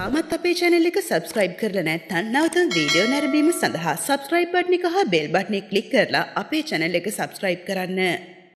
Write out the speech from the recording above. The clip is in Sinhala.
තාමත් අපේ චැනල් එක සබස්ක්‍රයිබ් කරලා නැත්නම් නැවත වීඩියෝ නැරඹීම සඳහා සබස්ක්‍රයිබ් බටන් එක හා බෙල් බටන් එක ක්ලික් කරලා අපේ චැනල් එක සබස්ක්‍රයිබ් කරන්න.